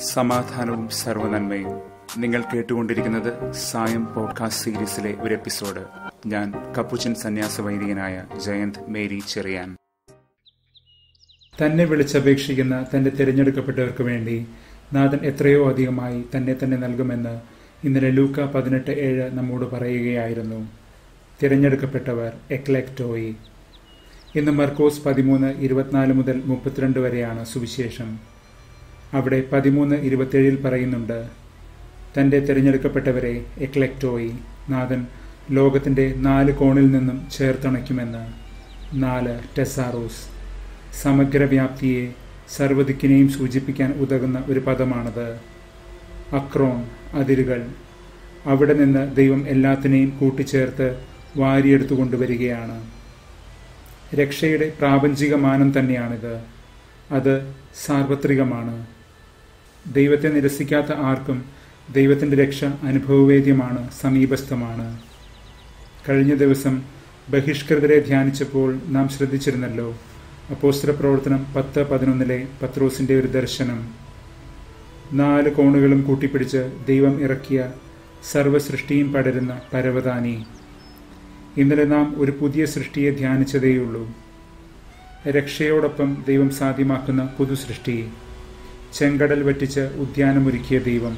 സമാധാനവും സർവനന്മയും നിങ്ങൾ കേട്ടുകൊണ്ടിരിക്കുന്നത് സായം പോഡ്കാസ്റ്റ് സീരീസിലെ ഒരു എപ്പിസോഡ്. ഞാൻ കപ്പുച്ചൻ സന്യാസ വൈദികനായ ജയന്ത് മേരി ചെറിയാൻ. തന്നെ വിളിച്ചപേക്ഷിക്കുന്ന തന്റെ തിരഞ്ഞെടുക്കപ്പെട്ടവർക്ക് വേണ്ടി നാഥൻ എത്രയോ അധികമായി തന്നെ തന്നെ നൽകുമെന്ന് ഇന്നലെ ലൂക്ക പതിനെട്ട് ഏഴ് നമ്മോട് പറയുകയായിരുന്നു. തിരഞ്ഞെടുക്കപ്പെട്ടവർ എക്ലെക്ടോയി ഇന്ന് മർക്കോസ് പതിമൂന്ന് ഇരുപത്തിനാല് മുതൽ മുപ്പത്തിരണ്ട് വരെയാണ് സുവിശേഷം. അവിടെ പതിമൂന്ന് ഇരുപത്തേഴിൽ പറയുന്നുണ്ട് തന്റെ തിരഞ്ഞെടുക്കപ്പെട്ടവരെ എക്ലക്റ്റോയി നാഥൻ ലോകത്തിന്റെ നാല് കോണിൽ നിന്നും ചേർത്തണയ്ക്കുമെന്ന്. നാല് ടെസാറോസ്. സമഗ്രവ്യാപ്തിയെ സർവദിക്കിനെയും സൂചിപ്പിക്കാൻ ഉതകുന്ന ഒരു പദമാണത്. അക്രോൺ അതിരുകൾ. അവിടെ നിന്ന് ദൈവം എല്ലാത്തിനെയും കൂട്ടിച്ചേർത്ത് വാരിയെടുത്തു കൊണ്ടുവരികയാണ്. രക്ഷയുടെ പ്രാപഞ്ചിക മാനം തന്നെയാണിത്. അത് സാർവത്രികമാണ്. ദൈവത്തെ നിരസിക്കാത്ത ആർക്കും ദൈവത്തിന്റെ രക്ഷ അനുഭവവേദ്യമാണ് സമീപസ്ഥമാണ്. കഴിഞ്ഞ ദിവസം ബഹിഷ്കൃതരെ ധ്യാനിച്ചപ്പോൾ നാം ശ്രദ്ധിച്ചിരുന്നല്ലോ അപ്പോസ്ത്ര പ്രവർത്തനം പത്ത് പതിനൊന്നിലെ പത്രോസിന്റെ ഒരു ദർശനം. നാല് കോണുകളും കൂട്ടിപ്പിടിച്ച് ദൈവം ഇറക്കിയ സർവസൃഷ്ടിയും പടരുന്ന പരവതാനി. ഇന്നലെ നാം ഒരു പുതിയ സൃഷ്ടിയെ ധ്യാനിച്ചതേയുള്ളൂ. രക്ഷയോടൊപ്പം ദൈവം സാധ്യമാക്കുന്ന പുതു സൃഷ്ടി ചെങ്കടൽ വറ്റിച്ച് ഉദ്യാനമൊരുക്കിയ ദൈവം.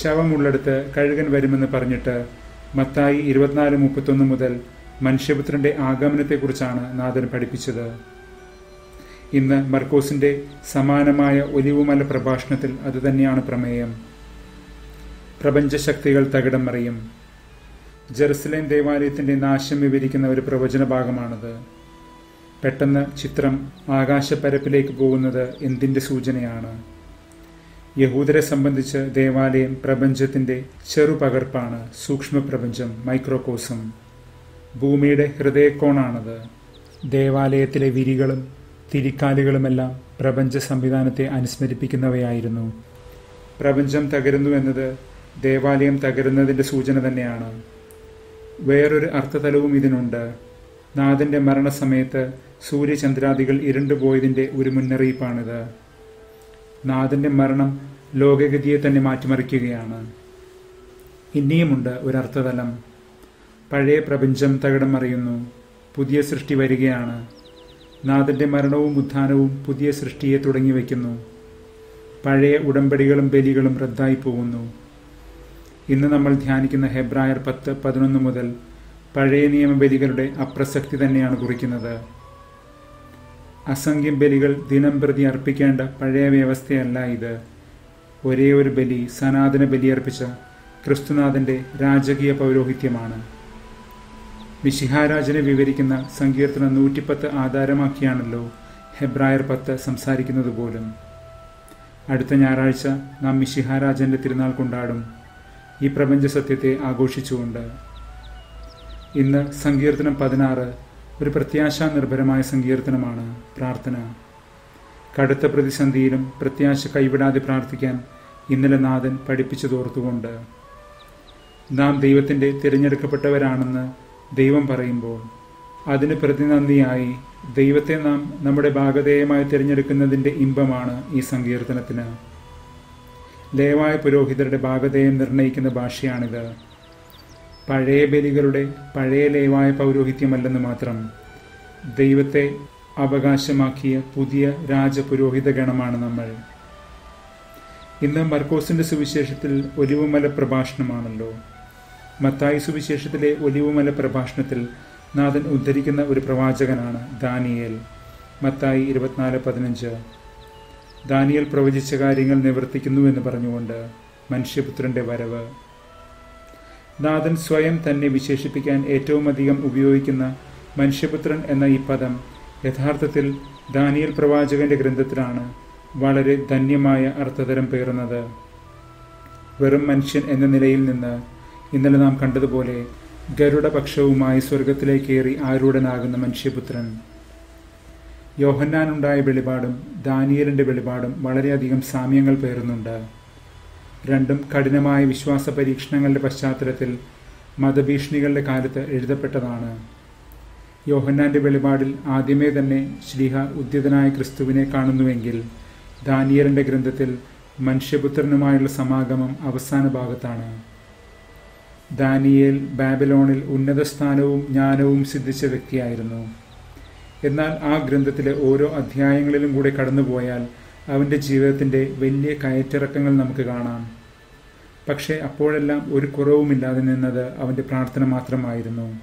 ശവമുള്ളിടത്ത് കഴുകൻ വരുമെന്ന് പറഞ്ഞിട്ട് മത്തായി ഇരുപത്തിനാല് മുപ്പത്തൊന്ന് മുതൽ മനുഷ്യപുത്രന്റെ ആഗമനത്തെക്കുറിച്ചാണ് നാഥൻ പഠിപ്പിച്ചത്. ഇന്ന് മർക്കോസിന്റെ സമാനമായ ഒലിവുമല പ്രഭാഷണത്തിൽ അതുതന്നെയാണ് പ്രമേയം. പ്രപഞ്ചശക്തികൾ തകിടം മറിയും. ജെറുസലേം ദേവാലയത്തിന്റെ നാശം വിവരിക്കുന്ന ഒരു പ്രവചന ഭാഗമാണത് പെട്ടെന്ന് ചിത്രം ആകാശപ്പരപ്പിലേക്ക് പോകുന്നത് എന്തിന്റെ സൂചനയാണ്? യഹൂദരെ സംബന്ധിച്ച് ദേവാലയം പ്രപഞ്ചത്തിന്റെ ചെറുപകർപ്പാണ് സൂക്ഷ്മ പ്രപഞ്ചം മൈക്രോകോസം. ഭൂമിയുടെ ഹൃദയക്കോണാണത് ദേവാലയത്തിലെ വിരികളും തിരിക്കാലുകളുമെല്ലാം പ്രപഞ്ച സംവിധാനത്തെ അനുസ്മരിപ്പിക്കുന്നവയായിരുന്നു. പ്രപഞ്ചം തകരുന്നു എന്നത് ദേവാലയം തകരുന്നതിന്റെ സൂചന തന്നെയാണ്. വേറൊരു അർത്ഥതലവും ഇതിനുണ്ട്. നാഥന്റെ മരണസമയത്ത് സൂര്യചന്ദ്രാദികൾ ഇരുണ്ടുപോയതിന്റെ ഒരു മുന്നറിയിപ്പാണിത്. നാഥന്റെ മരണം ലോകഗതിയെ തന്നെ മാറ്റിമറിക്കുകയാണ്. ഇനിയുമുണ്ട് ഒരർത്ഥതലം. പഴയ പ്രപഞ്ചം തകിടം മറിയുന്നു. പുതിയ സൃഷ്ടി വരികയാണ്. നാഥന്റെ മരണവും ഉദ്ധാനവും പുതിയ സൃഷ്ടിയെ തുടങ്ങി വയ്ക്കുന്നു. പഴയ ഉടമ്പടികളും ബലികളും റദ്ദായി പോകുന്നു. ഇന്ന് നമ്മൾ ധ്യാനിക്കുന്ന ഹെബ്രായർ പത്ത് പതിനൊന്ന് മുതൽ പഴയ നിയമബലികളുടെ അപ്രസക്തി തന്നെയാണ് കുറിക്കുന്നത്. അസംഖ്യം ബലികൾ ദിനം പ്രതി അർപ്പിക്കേണ്ട പഴയ വ്യവസ്ഥയല്ല ഇത്. ഒരേ ഒരു ബലി സനാതന ബലിയർപ്പിച്ച ക്രിസ്തുനാഥന്റെ രാജകീയ പൗരോഹിത്യമാണ്. മിശിഹാരാജനെ വിവരിക്കുന്ന സങ്കീർത്തനം നൂറ്റിപ്പത്ത് ആധാരമാക്കിയാണല്ലോ ഹെബ്രായർ പത്ത് സംസാരിക്കുന്നത് പോലും. അടുത്ത ഞായറാഴ്ച നാം മിശിഹാരാജന്റെ തിരുനാൾ കൊണ്ടാടും. ഈ പ്രപഞ്ച സത്യത്തെ ആഘോഷിച്ചുകൊണ്ട്. ഇന്ന് സങ്കീർത്തനം പതിനാറ് ഒരു പ്രത്യാശാ നിർഭരമായ സങ്കീർത്തനമാണ് പ്രാർത്ഥന. കടുത്ത പ്രതിസന്ധിയിലും പ്രത്യാശ കൈവിടാതെ പ്രാർത്ഥിക്കാൻ ഇന്നലെ നാഥൻ പഠിപ്പിച്ചു തോർത്തുകൊണ്ട് നാം ദൈവത്തിന്റെ തിരഞ്ഞെടുക്കപ്പെട്ടവരാണെന്ന് ദൈവം പറയുമ്പോൾ അതിന് പ്രതിനന്ദിയായി ദൈവത്തെ നാം നമ്മുടെ ഭാഗധേയമായി തിരഞ്ഞെടുക്കുന്നതിന്റെ ഇമ്പമാണ് ഈ സങ്കീർത്തനത്തിന്. ലേവായ പുരോഹിതരുടെ ഭാഗധേയം നിർണയിക്കുന്ന ഭാഷയാണിത്. പഴയ ബലികളുടെ പഴയ ലേവായ പൗരോഹിത്യമല്ലെന്ന് മാത്രം. ദൈവത്തെ അവകാശമാക്കിയ പുതിയ രാജപുരോഹിത ഗണമാണ് നമ്മൾ. ഇന്ന് മർക്കോസിന്റെ സുവിശേഷത്തിൽ ഒലിവുമല പ്രഭാഷണമാണല്ലോ. മത്തായി സുവിശേഷത്തിലെ ഒലിവുമല പ്രഭാഷണത്തിൽ നാഥൻ ഉദ്ധരിക്കുന്ന ഒരു പ്രവാചകനാണ് ദാനിയേൽ. മത്തായി ഇരുപത്തിനാല് പതിനഞ്ച്. ദാനിയൽ പ്രവചിച്ച കാര്യങ്ങൾ നിവർത്തിക്കുന്നു എന്ന് പറഞ്ഞുകൊണ്ട് മനുഷ്യപുത്രന്റെ വരവ്. നാഥൻ സ്വയം തന്നെ വിശേഷിപ്പിക്കാൻ ഏറ്റവുമധികം ഉപയോഗിക്കുന്ന മനുഷ്യപുത്രൻ എന്ന ഈ പദം യഥാർത്ഥത്തിൽ ദാനിയൽ പ്രവാചകന്റെ ഗ്രന്ഥത്തിലാണ് വളരെ ധന്യമായ അർത്ഥതരം പേറുന്നത്. വെറും മനുഷ്യൻ എന്ന നിലയിൽ നിന്ന് ഇന്നലെ നാം കണ്ടതുപോലെ ഗരുഡപക്ഷവുമായി സ്വർഗത്തിലേക്കേറി ആരൂഢനാകുന്ന മനുഷ്യപുത്രൻ. യോഹന്നാനുണ്ടായ വെളിപാടും ദാനിയലിന്റെ വെളിപാടും വളരെയധികം സാമ്യങ്ങൾ പേറുന്നുണ്ട്. രണ്ടും കഠിനമായ വിശ്വാസ പരീക്ഷണങ്ങളുടെ പശ്ചാത്തലത്തിൽ മതഭീഷണികളുടെ കാലത്ത് എഴുതപ്പെട്ടതാണ്. യോഹന്നാന്റെ വെളിപാടിൽ ആദ്യമേ തന്നെ ശ്രീഹ ഉദ്യതനായ ക്രിസ്തുവിനെ കാണുന്നുവെങ്കിൽ ദാനിയറിന്റെ ഗ്രന്ഥത്തിൽ മനുഷ്യപുത്രനുമായുള്ള സമാഗമം അവസാന ഭാഗത്താണ്. ദാനിയേൽ ബാബിലോണിൽ ഉന്നത സ്ഥാനവും ജ്ഞാനവും സിദ്ധിച്ച വ്യക്തിയായിരുന്നു. എന്നാൽ ആ ഗ്രന്ഥത്തിലെ ഓരോ അധ്യായങ്ങളിലും കൂടെ കടന്നുപോയാൽ അവന്റെ ജീവിതത്തിന്റെ വലിയ കയറ്റിറക്കങ്ങൾ നമുക്ക് കാണാം. പക്ഷേ അപ്പോഴെല്ലാം ഒരു കുറവുമില്ലാതെ നിന്നത് അവന്റെ പ്രാർത്ഥന മാത്രമായിരുന്നു.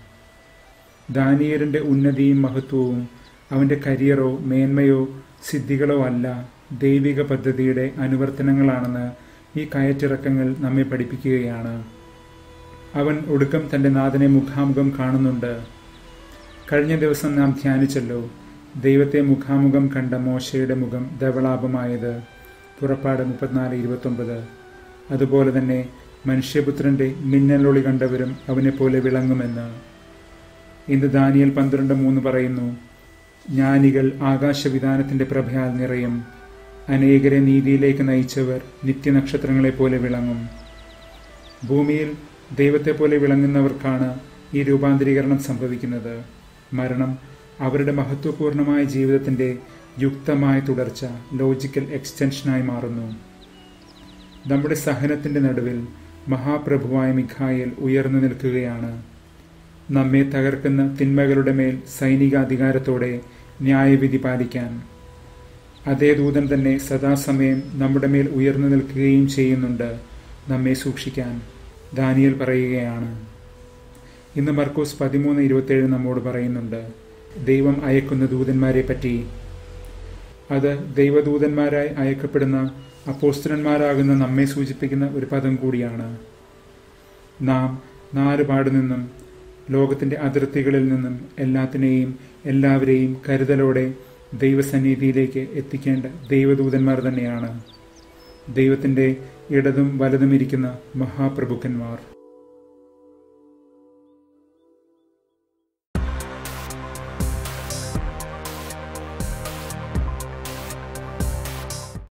ദാനിയലിന്റെ ഉന്നതിയും മഹത്വവും അവന്റെ കരിയറോ മേന്മയോ സിദ്ധികളോ അല്ല ദൈവിക പദ്ധതിയുടെ അനുവർത്തനങ്ങളാണെന്ന് ഈ കയറ്റിറക്കങ്ങൾ നമ്മെ പഠിപ്പിക്കുകയാണ്. അവൻ ഒടുക്കം തന്റെ നാഥനെ മുഖാമുഖം കാണുന്നുണ്ട്. കഴിഞ്ഞ ദിവസം നാം ധ്യാനിച്ചല്ലോ ദൈവത്തെ മുഖാമുഖം കണ്ട മോശയുടെ മുഖം ധവളാപമായത്. പുറപ്പാട് മുപ്പത്തിനാല് ഇരുപത്തൊമ്പത്. അതുപോലെ തന്നെ മനുഷ്യപുത്രന്റെ മിന്നലൊളി കണ്ടവരും അവനെ പോലെ വിളങ്ങുമെന്ന്. ഇന്ന് ദാനിയൽ പന്ത്രണ്ട് മൂന്ന് പറയുന്നു ജ്ഞാനികൾ ആകാശവിധാനത്തിന്റെ പ്രഭയാൽ നിറയും. അനേകരെ നീതിയിലേക്ക് നയിച്ചവർ നിത്യനക്ഷത്രങ്ങളെപ്പോലെ വിളങ്ങും. ഭൂമിയിൽ ദൈവത്തെ പോലെ വിളങ്ങുന്നവർക്കാണ് ഈ രൂപാന്തരീകരണം സംഭവിക്കുന്നത്. മരണം അവരുടെ മഹത്വപൂർണമായ ജീവിതത്തിന്റെ യുക്തമായ തുടർച്ച ലോജിക്കൽ എക്സ്റ്റൻഷനായി മാറുന്നു. നമ്മുടെ സഹനത്തിന്റെ നടുവിൽ മഹാപ്രഭുവായ മിഖായേൽ ഉയർന്നു നിൽക്കുകയാണ്. നമ്മെ തകർക്കുന്ന തിന്മകളുടെ മേൽ സൈനിക അധികാരത്തോടെ ന്യായവിധി പാലിക്കാൻ. അതേ ദൂതൻ തന്നെ സദാസമയം നമ്മുടെ മേൽ ഉയർന്നു നിൽക്കുകയും ചെയ്യുന്നുണ്ട് നമ്മെ സൂക്ഷിക്കാൻ. ദാനിയൽ പറയുകയാണ്. ഇന്ന് മർക്കോസ് പതിമൂന്ന് ഇരുപത്തേഴ് നമ്മോട് പറയുന്നുണ്ട് ദൈവം അയക്കുന്ന ദൂതന്മാരെ പറ്റി അത് ദൈവദൂതന്മാരായി അയക്കപ്പെടുന്ന അപ്പോസ്തലന്മാരാകുന്ന നമ്മെ സൂചിപ്പിക്കുന്ന ഒരു പദം കൂടിയാണ്. നാം നാല് പാടു നിന്നും ലോകത്തിന്റെ അതിർത്തികളിൽ നിന്നും എല്ലാത്തിനെയും എല്ലാവരെയും കരുതലോടെ ദൈവസന്നിധിയിലേക്ക് എത്തിക്കേണ്ട ദൈവദൂതന്മാർ തന്നെയാണ്. ദൈവത്തിന്റെ ഇടതും വലതും ഇരിക്കുന്ന മഹാപ്രഭുക്കന്മാർ.